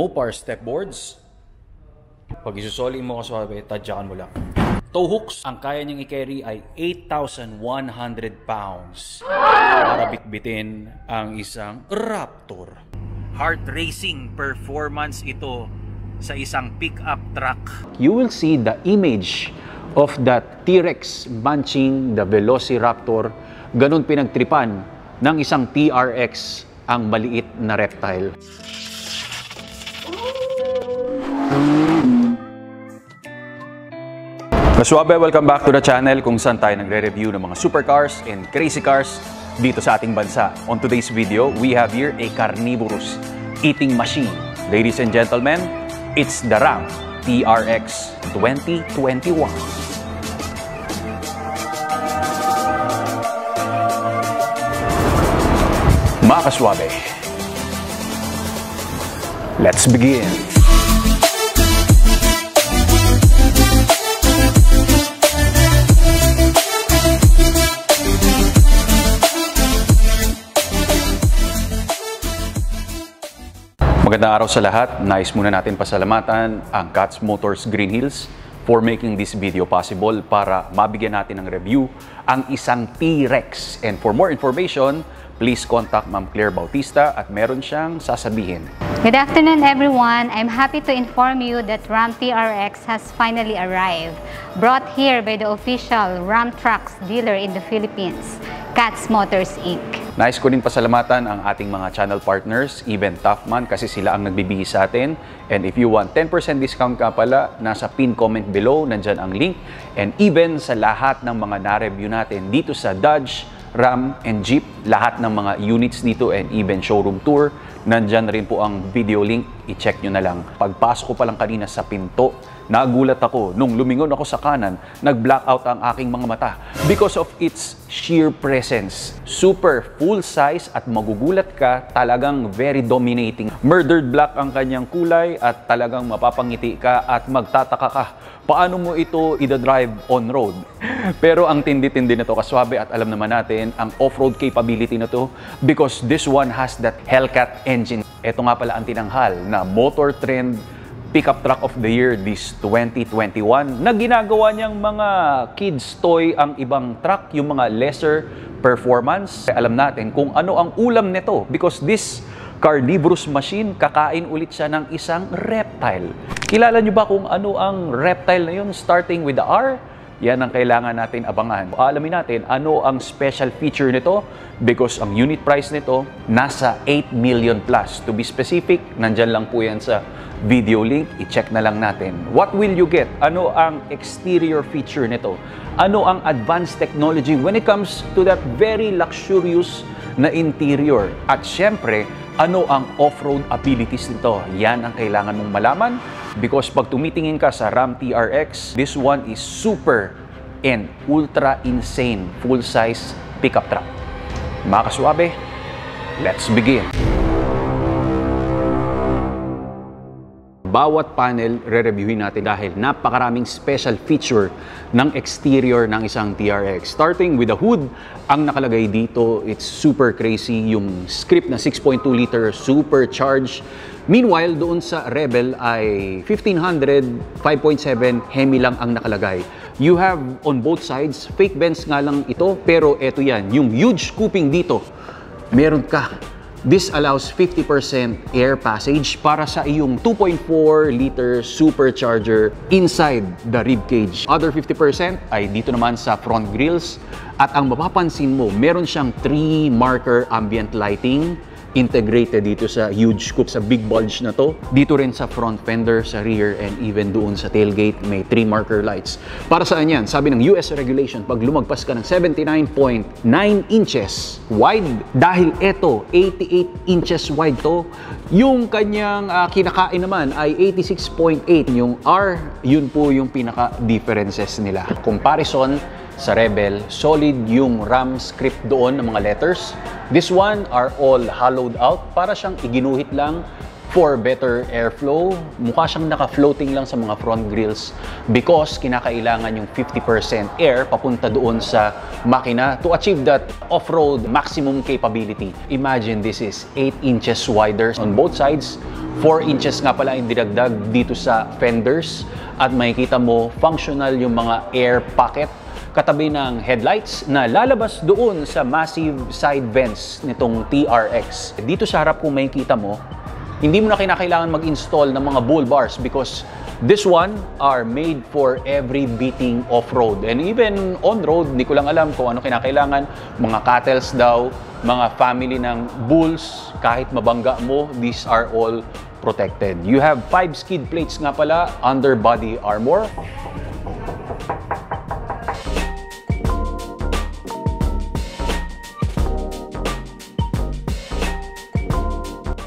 Mopar step boards. Pag isusoli mo kaswabe, tadyakan mo lang. Tow hooks, ang kaya niyang i-carry ay 8,100 pounds para bitbitin ang isang Raptor. Heart racing performance ito sa isang pickup truck. You will see the image of that T-Rex munching the Velociraptor. Ganun pinagtripan ng isang TRX ang maliit na reptile. Maswabe, welcome back to the channel kung saan tayo nagre-review ng mga supercars and crazy cars dito sa ating bansa. On today's video, we have here a carnivorous eating machine. Ladies and gentlemen, it's the Ram TRX 2021. Mga kaswabe, let's begin! Magandang araw sa lahat. Nice muna natin pasalamatan ang Cats Motors Green Hills for making this video possible para mabigyan natin ng review ang isang T-Rex. And for more information, please contact Ma'am Claire Bautista at meron siyang sasabihin. Good afternoon, everyone. I'm happy to inform you that Ram TRX has finally arrived, brought here by the official Ram Trucks dealer in the Philippines, Cats Motors Inc. Nice ko din pasalamatan ang ating mga channel partners, even Toughman, kasi sila ang nagbibigay sa atin. And if you want 10% discount ka pala, nasa pin comment below, nandyan ang link. And even sa lahat ng mga na-review natin dito sa Dodge, Ram, and Jeep, lahat ng mga units dito and even showroom tour, nandyan rin po ang video link. I-check nyo na lang. Pagpasok ko pa lang kanina sa pinto, nagulat ako nung lumingon ako sa kanan, nag-blackout ang aking mga mata because of its sheer presence. Super full size at magugulat ka, talagang very dominating. Murdered black ang kanyang kulay at talagang mapapangiti ka at magtataka ka paano mo ito ida-drive on-road. Pero ang tindi-tindi na to kaswabe at alam naman natin ang off-road capability na to because this one has that Hellcat engine. Ito nga pala ang tinanghal na Motor Trend Pickup Truck of the Year this 2021 na ginagawa niyang mga kids toy ang ibang truck, yung mga lesser performance. Alam natin kung ano ang ulam nito because this carnivorous machine, kakain ulit siya ng isang reptile. Kilala niyo ba kung ano ang reptile na yun starting with the R? Yan ang kailangan natin abangan. Alamin natin ano ang special feature nito because ang unit price nito nasa 8 million plus. To be specific, nandyan lang po yan sa video link. I-check na lang natin. What will you get? Ano ang exterior feature nito? Ano ang advanced technology when it comes to that very luxurious na interior? At syempre, ano ang off-road abilities nito? Yan ang kailangan mong malaman because pag tumitingin ka sa Ram TRX, this one is super and ultra insane full-size pickup truck. Mga kaswabe, let's begin! bawat panel re-reviewin natin dahil napakaraming special feature ng exterior ng isang TRX. Starting with the hood, ang nakalagay dito, it's super crazy. Yung script na 6.2 liter supercharged. Meanwhile, doon sa Rebel ay 1500, 5.7 Hemi lang ang nakalagay. You have on both sides, fake vents nga lang ito, pero eto yan, yung huge scooping dito, meron ka This allows 50% air passage para sa iyong 2.4 liter supercharger inside the rib cage. Other 50% ay dito naman sa front grills. At ang mapapansin mo, meron siyang 3 marker ambient lighting integrated dito sa huge scoop, sa big bulge na to. Dito rin sa front fender, sa rear, and even doon sa tailgate, may 3 marker lights. Para saan yan? Sabi ng US regulation, pag lumagpas ka ng 79.9 inches wide, dahil ito, 88 inches wide to, yung kanyang uh, kinakain naman ay 86.8. Yung R, yun po yung pinaka-differences nila. Comparison, sa Rebel, solid yung RAM script doon ng mga letters. This one are all hollowed out para siyang iginuhit lang for better airflow. Mukha siyang naka-floating lang sa mga front grills because kinakailangan yung 50% air papunta doon sa makina to achieve that off-road maximum capability. Imagine this is 8 inches wider on both sides. 4 inches nga pala yung dinagdag dito sa fenders at makikita mo functional yung mga air pocket katabi ng headlights na lalabas doon sa massive side vents nitong TRX. Dito sa harap kung makikita mo, hindi mo na kinakailangan mag-install ng mga bull bars because this one are made for every beating off-road. And even on-road, hindi ko lang alam kung ano kinakailangan. Mga cattles daw, mga family ng bulls, kahit mabangga mo, these are all protected. You have five skid plates nga pala, underbody armor.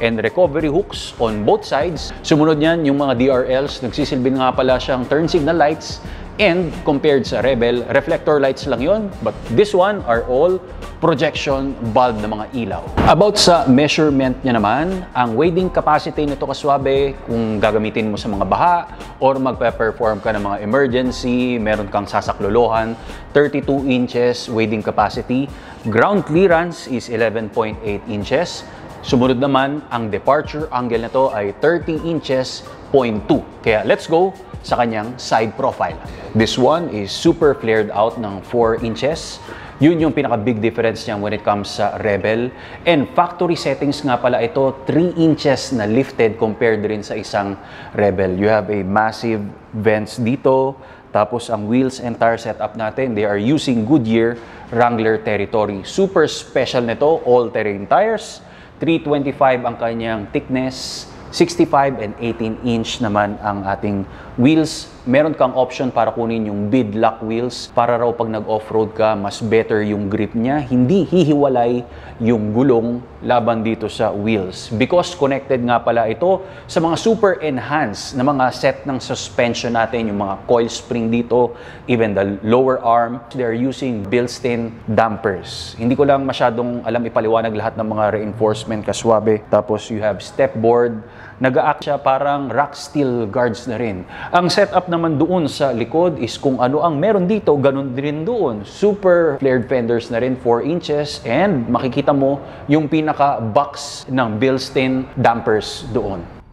And recovery hooks on both sides. Sumunod niyan yung mga DRLs, nagsisilbi nga pala siyang turn signal lights and compared sa Rebel, reflector lights lang yon. But this one are all projection bulb na mga ilaw. About sa measurement niya naman, ang wading capacity nito kaswabe kung gagamitin mo sa mga baha or magpe-perform ka ng mga emergency, meron kang sasaklolohan, 32 inches wading capacity. Ground clearance is 11.8 inches. Sumunod naman, ang departure angle nito ay 30 inches, 0.2. Kaya let's go sa kanyang side profile. This one is super flared out ng 4 inches. Yun yung pinaka-big difference niya when it comes sa Rebel. And factory settings nga pala ito, 3 inches na lifted compared rin sa isang Rebel. You have a massive vents dito, tapos ang wheels and tire setup natin, they are using Goodyear Wrangler Territory. Super special nito, all-terrain tires. 325 ang kanyang thickness, 65 and 18 inch naman ang ating wheels. Meron kang option para kunin yung bid lock wheels para raw pag nag-off-road ka, mas better yung grip niya. Hindi hihiwalay yung gulong laban dito sa wheels. Because connected nga pala ito sa mga super enhanced na mga set ng suspension natin, yung mga coil spring dito, even the lower arm. They're using Bilstein dampers. Hindi ko lang masyadong alam ipaliwanag lahat ng mga reinforcement kaswabe. Tapos you have step board, nag-act siya parang rock steel guards na rin. Ang setup naman doon sa likod is kung ano ang meron dito, ganun din doon. Super flared fenders na rin, 4 inches. And makikita mo yung pinaka-box ng Bilstein dampers doon.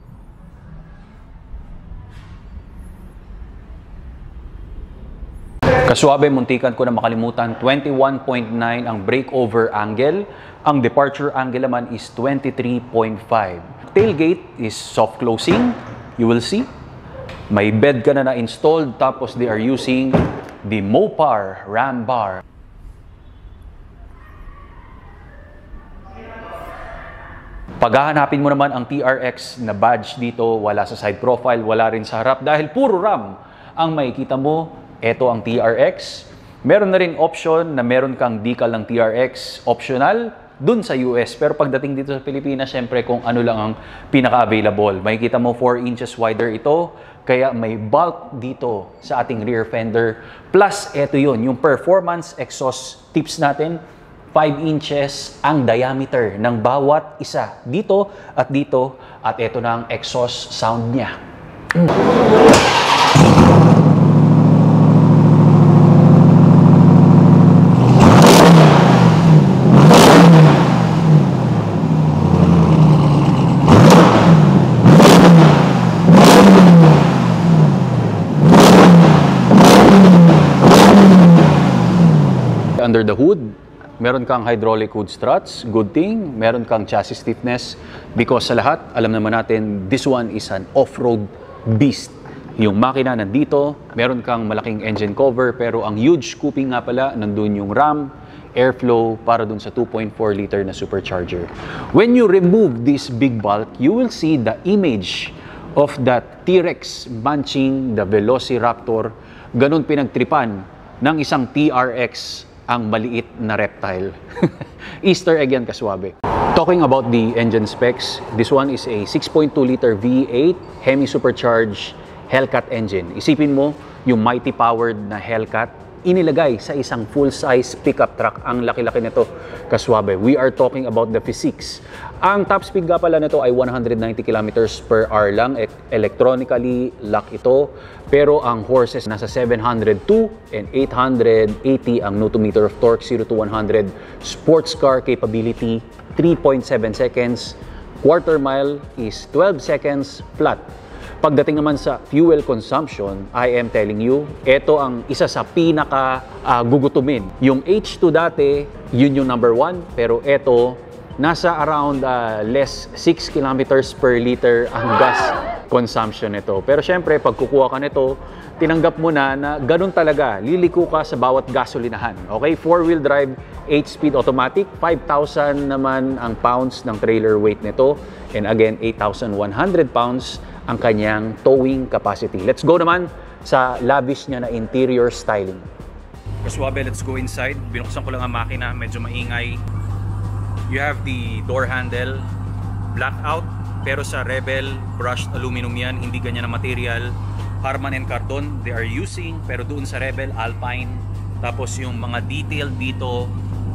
Kaswabe, muntikan ko na makalimutan, 21.9 ang breakover angle. Ang departure angle naman is 23.5. Tailgate is soft closing, you will see. May bed ka na na-installed, tapos they are using the Mopar Ram Bar. Paghahanapin mo naman ang TRX na badge dito, wala sa side profile, wala rin sa harap dahil puro RAM ang makikita mo. Ito ang TRX. Meron na rin option na meron kang decal ng TRX optional dun sa US. Pero pagdating dito sa Pilipinas, syempre kung ano lang ang pinaka-available. Makikita mo 4 inches wider ito, kaya may bulk dito sa ating rear fender. Plus, ito yon yung performance exhaust tips natin, 5 inches ang diameter ng bawat isa dito at dito at ito na ang exhaust sound niya. Under the hood, meron kang hydraulic hood struts, good thing. Meron kang chassis stiffness because sa lahat, alam naman natin, this one is an off-road beast. Yung makina nandito, meron kang malaking engine cover, pero ang huge scooping nga pala, nandun yung RAM, airflow para dun sa 2.4 liter na supercharger. When you remove this big bulk, you will see the image of that T-Rex munching the Velociraptor. Ganun pinagtripan ng isang TRX ang maliit na reptile. Easter egg yan kaswabe. Talking about the engine specs, this one is a 6.2 liter V8 Hemi supercharged Hellcat engine. Isipin mo yung mighty powered na Hellcat inilagay sa isang full-size pickup truck. Ang laki-laki nito, kaswabe. We are talking about the physics. Ang top speed nga pala nito ay 190 kilometers per hour lang. E- Electronically lock ito. Pero ang horses nasa 702 and 880 ang newton-meter of torque, 0 to 100. Sports car capability, 3.7 seconds. Quarter mile is 12 seconds flat. Pagdating naman sa fuel consumption, I am telling you, ito ang isa sa pinaka ah, gugutumin. Yung H2 dati, yun yung number one, pero ito, nasa around ah, less 6 kilometers per liter ang gas consumption nito. Pero syempre, pag kukuha ka nito, tinanggap mo na na ganun talaga, liliko ka sa bawat gasolinahan. Okay, four-wheel drive, 8-speed automatic, 5,000 naman ang pounds ng trailer weight nito. And again, 8,100 pounds ang kanyang towing capacity. Let's go naman sa lavish niya na interior styling. Kaswabe, let's go inside. Binuksan ko lang ang makina, medyo maingay. You have the door handle, blackout, pero sa Rebel, brushed aluminum yan, hindi ganyan na material. Harman and Cardon, they are using, pero doon sa Rebel, Alpine. Tapos yung mga detail dito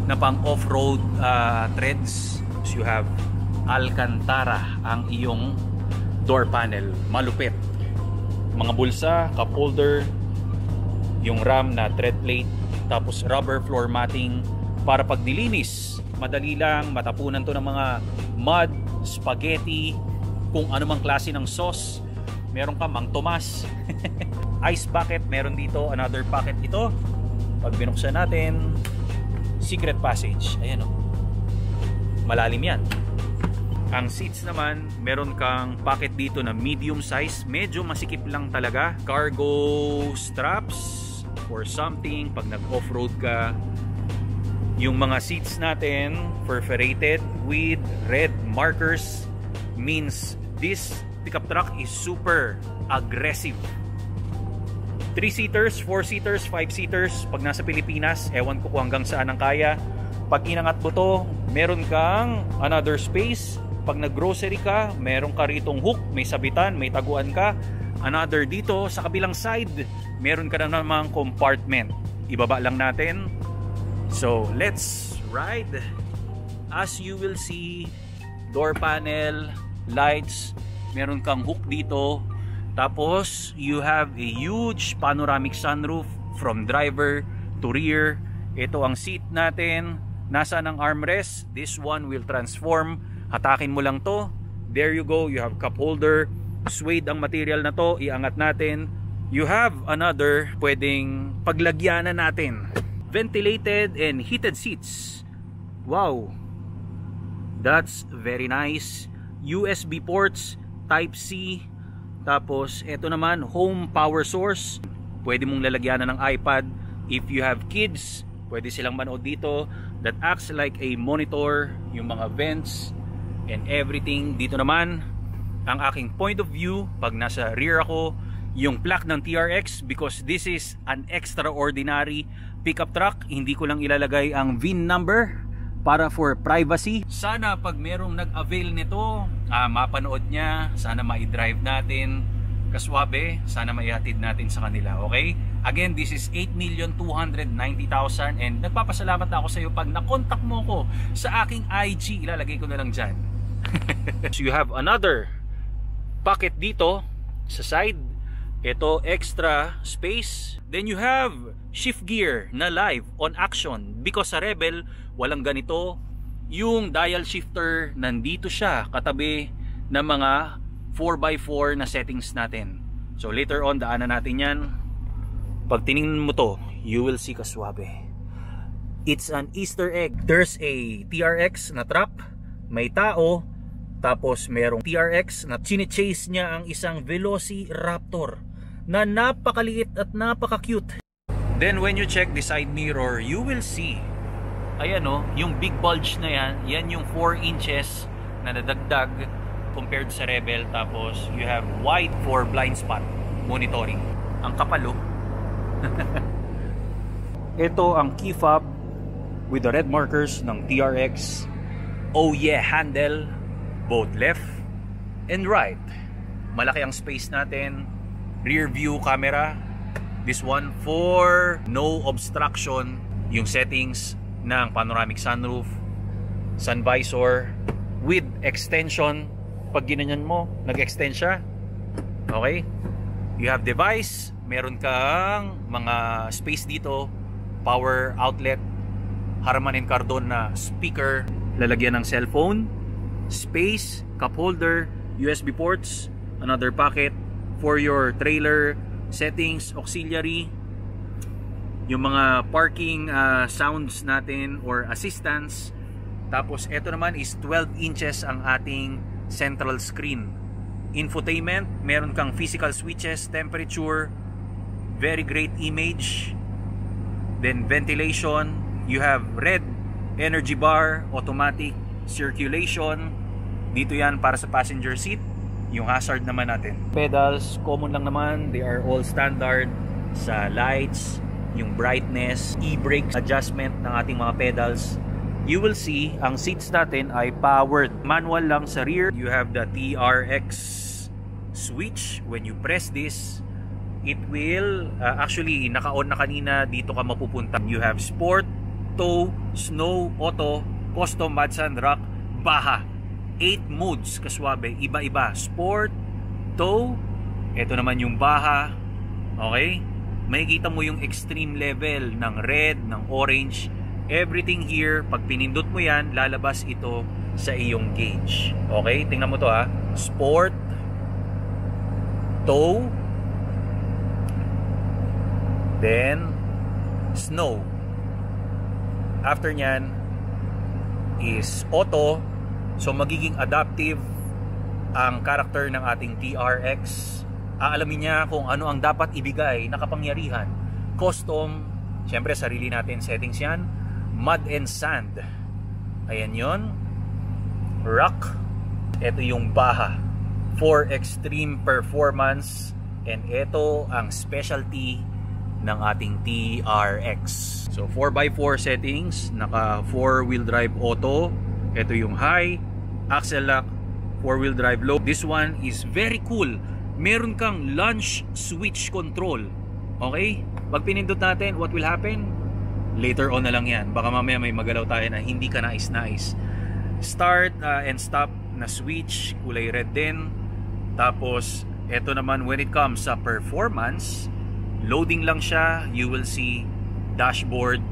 na pang off-road ah, treads. So you have Alcantara ang iyong door panel. Malupit. Mga bulsa, cup holder, yung RAM na tread plate, tapos rubber floor matting para pag nilinis, madali lang matapunan to ng mga mud, spaghetti, kung ano mang klase ng sauce. Meron ka Mang Tomas. Ice bucket, meron dito another pocket ito. Pag binuksan natin, secret passage. Ayan o. Malalim yan. Ang seats naman, meron kang pocket dito na medium size. Medyo masikip lang talaga. Cargo straps or something pag nag-off-road ka. Yung mga seats natin, perforated with red markers means this pickup truck is super aggressive. 3-seaters, 4-seaters, 5-seaters. Pag nasa Pilipinas, ewan ko kung hanggang saan ang kaya. Pag inangat mo to, meron kang another space. Pag nag-grocery ka, meron ka ritong hook, may sabitan, may taguan ka. Another dito, sa kabilang side, meron ka na namang compartment. Ibaba lang natin. So, let's ride. As you will see, door panel, lights, meron kang hook dito. Tapos, you have a huge panoramic sunroof from driver to rear. Ito ang seat natin. Nasaan ang armrest? This one will transform. Hatakin mo lang to. There you go. You have cup holder. Suede ang material na to. Iangat natin. You have another pwedeng paglagyanan natin. Ventilated and heated seats. Wow. That's very nice. USB ports, Type C. Tapos, ito naman, home power source. Pwede mong lalagyanan ng iPad. If you have kids, pwede silang manood dito. That acts like a monitor, yung mga vents and everything. Dito naman, ang aking point of view, pag nasa rear ako, yung plaque ng TRX because this is an extraordinary pickup truck. Hindi ko lang ilalagay ang VIN number para for privacy. Sana pag merong nag-avail nito, ah, mapanood niya, sana ma-drive natin, kaswabe, sana maihatid natin sa kanila, okay? Again, this is 8,290,000 and nagpapasalamat na ako sa iyo pag nakontak mo ko sa aking IG, ilalagay ko na lang dyan. so you have another pocket dito sa side. Ito extra space. Then you have shift gear na live on action because sa Rebel walang ganito. Yung dial shifter nandito siya katabi ng mga 4x4 na settings natin. So later on daanan natin yan. Pag tiningnan mo to, you will see kaswabe. It's an Easter egg. There's a TRX na trap, may tao, tapos merong TRX na chine-chase niya ang isang Velociraptor na napakaliit at napaka-cute. Then when you check the side mirror, you will see ayan o, yung big bulge na yan, yan yung 4 inches na nadagdag compared sa Rebel. Tapos you have wide for blind spot monitoring. Ang kapalo. Ito ang key fob with the red markers ng TRX. Oh yeah, handle both left and right. Malaki ang space natin. Rear view camera. This one for no obstruction yung settings ng panoramic sunroof, sun visor with extension. Pag ginanyan mo, nag-extend siya. Okay? You have device, meron kang mga space dito, power outlet, Harman and Kardon na speaker, lalagyan ng cellphone, space, cup holder, USB ports, another pocket for your trailer settings, auxiliary, yung mga parking uh, sounds natin or assistance. Tapos ito naman is 12 inches ang ating central screen. Infotainment, meron kang physical switches, temperature, very great image. Then ventilation, you have red energy bar, automatic circulation. Dito yan para sa passenger seat. Yung hazard naman natin. Pedals, common lang naman. They are all standard sa lights, yung brightness, e-brake adjustment ng ating mga pedals. You will see, ang seats natin ay powered. Manual lang sa rear. You have the TRX switch. When you press this, it will, uh, actually, naka-on na kanina, dito ka mapupunta. You have sport, tow, snow, auto, custom, mud, rock, baha 8 modes kaswabe, iba-iba. Sport, tow, ito naman yung baha. Okay? Makikita mo yung extreme level ng red, ng orange. Everything here, pag pinindot mo yan, lalabas ito sa iyong gauge. Okay? Tingnan mo to ha. Sport, tow, then snow. After nyan is auto, So magiging adaptive ang character ng ating TRX. Aalamin niya kung ano ang dapat ibigay na kapangyarihan. Custom, syempre sarili natin settings yan. Mud and sand. Ayan yon. Rock. Ito yung baha. For extreme performance. And ito ang specialty ng ating TRX. So 4x4 settings, naka 4 wheel drive auto, ito yung high, axle lock, four-wheel drive low. This one is very cool. Meron kang launch switch control. Okay? Pag pinindot natin, what will happen? Later on na lang yan. Baka mamaya may magalaw tayo na hindi ka nais-nais. Start uh, and stop na switch, kulay red din. Tapos, ito naman when it comes sa performance, loading lang siya, you will see dashboard,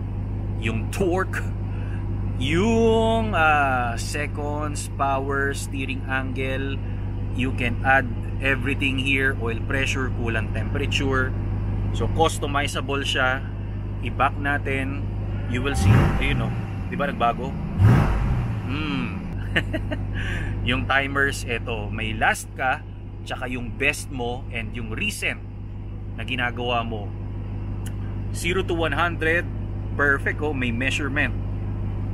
yung torque, yung uh, seconds, power, steering angle, you can add everything here, oil pressure, coolant temperature. So customizable siya. I-back natin, you will see, you know, 'di ba nagbago? Hmm. yung timers ito, may last ka, tsaka yung best mo and yung recent na ginagawa mo. 0 to 100, perfect oh, may measurement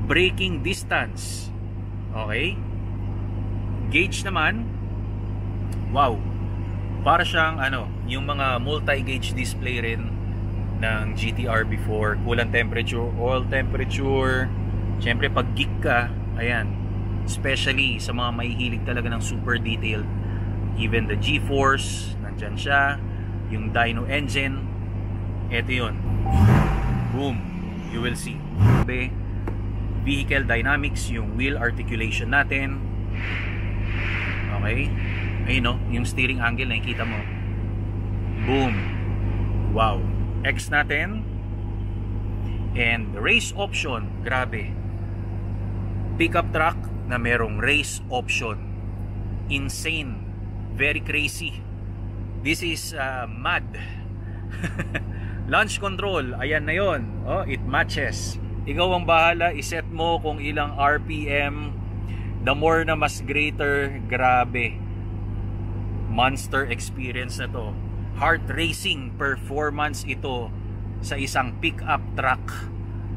braking distance. Okay? Gauge naman, wow. Para siyang ano, yung mga multi-gauge display rin ng GTR before. Coolant temperature, oil temperature. Siyempre pag geek ka, ayan. Especially sa mga mahihilig talaga ng super detailed. Even the G-force, nandyan siya. Yung dyno engine, eto yun. Boom. You will see. Sabi, vehicle dynamics, yung wheel articulation natin. Okay? Ayun no, yung steering angle nakikita mo. Boom. Wow. X natin. And race option, grabe. Pickup truck na merong race option. Insane. Very crazy. This is uh, mad. Launch control, ayan na yon. Oh, it matches ikaw ang bahala, iset mo kung ilang RPM. The more na mas greater, grabe. Monster experience na to. Heart racing performance ito sa isang pickup truck.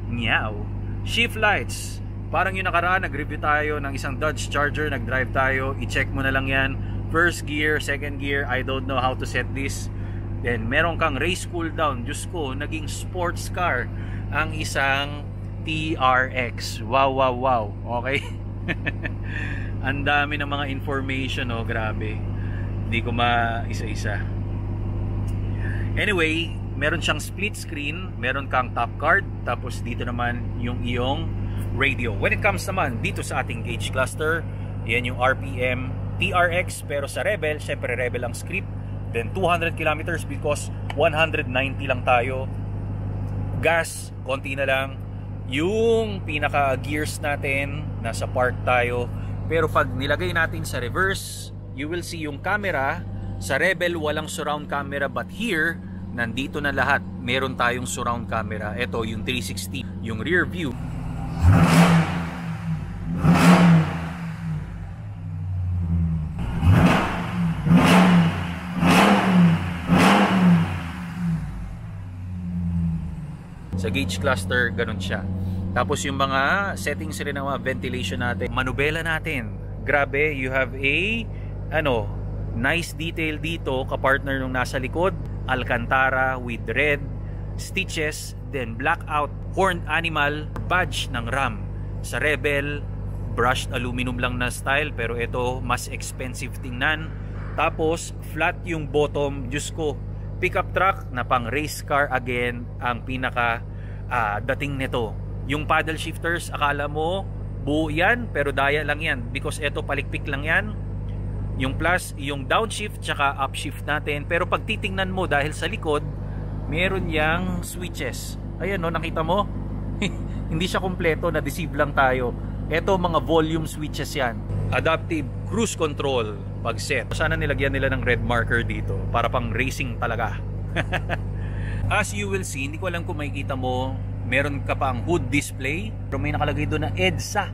Meow. Shift lights. Parang yung nakaraan, nag-review tayo ng isang Dodge Charger, nag-drive tayo, i-check mo na lang yan. First gear, second gear, I don't know how to set this. Then, meron kang race cooldown. Diyos ko, naging sports car ang isang TRX. Wow, wow, wow. Okay? Ang dami ng mga information, oh, grabe. Hindi ko ma isa-isa. Anyway, meron siyang split screen, meron kang top card, tapos dito naman yung iyong radio. When it comes naman dito sa ating gauge cluster, yan yung RPM TRX pero sa Rebel, syempre Rebel ang script. Then 200 kilometers because 190 lang tayo. Gas, konti na lang. Yung pinaka gears natin, nasa park tayo. Pero pag nilagay natin sa reverse, you will see yung camera. Sa Rebel, walang surround camera but here, nandito na lahat. Meron tayong surround camera. Ito, yung 360, yung rear view. Sa gauge cluster, ganun siya. Tapos yung mga settings rin ng mga ventilation natin, manubela natin. Grabe, you have a ano, nice detail dito kapartner nung nasa likod, Alcantara with red stitches, then blackout horned animal badge ng RAM. Sa Rebel, brushed aluminum lang na style pero ito mas expensive tingnan. Tapos flat yung bottom, Diyos ko, pickup truck na pang race car again ang pinaka ah, dating nito. Yung paddle shifters, akala mo buo yan, pero daya lang yan. Because eto palikpik lang yan. Yung plus, yung downshift tsaka upshift natin. Pero pag titingnan mo dahil sa likod, meron yang switches. Ayan no, nakita mo? Hindi siya kompleto, na-deceive lang tayo. Eto mga volume switches yan. Adaptive cruise control pag set. Sana nilagyan nila ng red marker dito para pang racing talaga. As you will see, hindi ko alam kung makikita mo, meron ka pa ang hood display, pero may nakalagay doon na EDSA.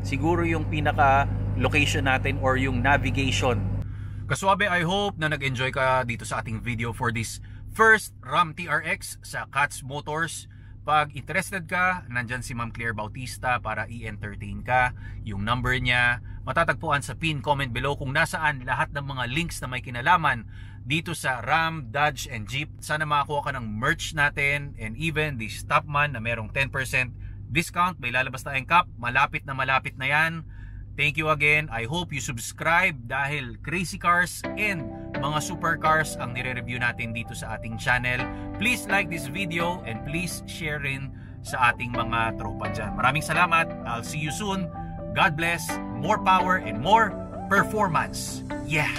Siguro yung pinaka location natin or yung navigation. Kaswabe, I hope na nag-enjoy ka dito sa ating video for this first Ram TRX sa Cats Motors. Pag interested ka, nandyan si Ma'am Claire Bautista para i-entertain ka. Yung number niya, matatagpuan sa pin comment below kung nasaan lahat ng mga links na may kinalaman dito sa Ram, Dodge, and Jeep. Sana makakuha ka ng merch natin and even the Stopman na merong 10% discount. May lalabas tayong cup. Malapit na malapit na yan. Thank you again. I hope you subscribe dahil crazy cars and mga supercars ang nire-review natin dito sa ating channel. Please like this video and please share rin sa ating mga tropa dyan. Maraming salamat. I'll see you soon. God bless. More power and more performance. Yeah!